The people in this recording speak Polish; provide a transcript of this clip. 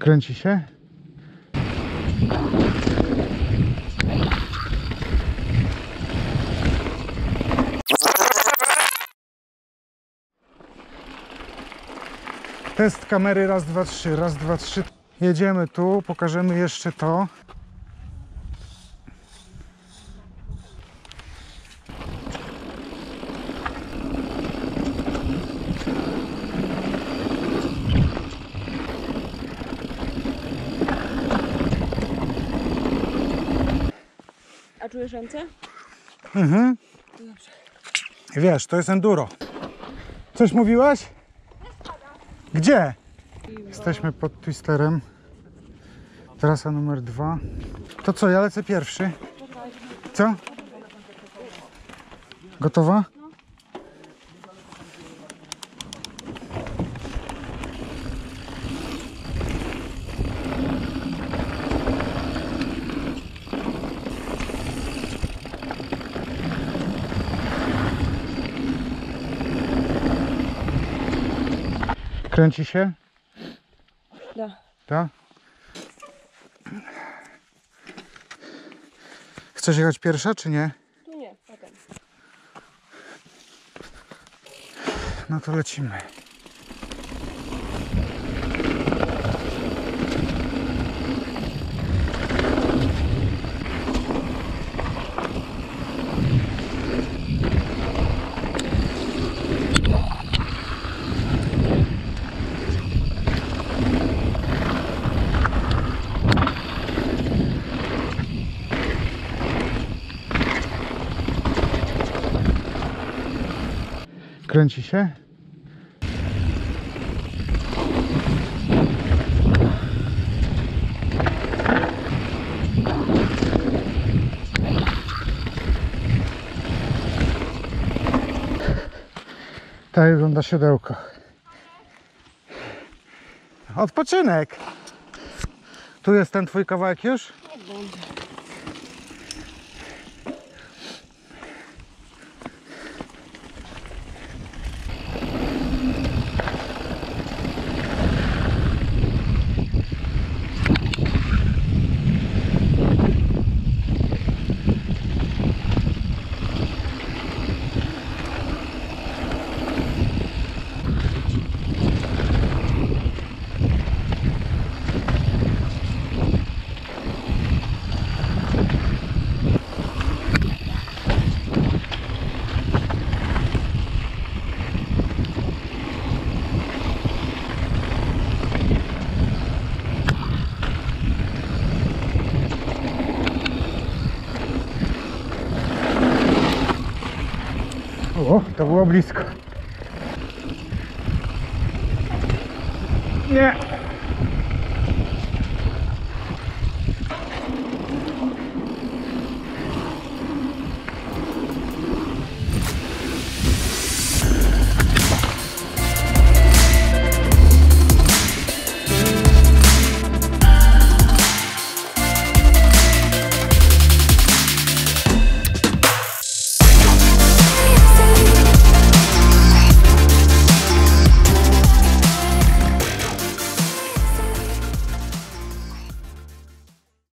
Kręci się? Test kamery raz, dwa, trzy, raz, dwa, trzy. Jedziemy tu, pokażemy jeszcze to. Mhm. Dobrze. Wiesz, to jest enduro. Coś mówiłaś? Gdzie? Jesteśmy pod Twisterem. Trasa numer dwa. To co, ja lecę pierwszy. Co? Gotowa? Kręci się? Da. Tak? Chcesz jechać pierwsza, czy nie? Tu nie, potem. No to lecimy. Kręci się? Tak wygląda siodełko. Odpoczynek. Tu jest ten twój kawałek już? O, to było blisko. Nie.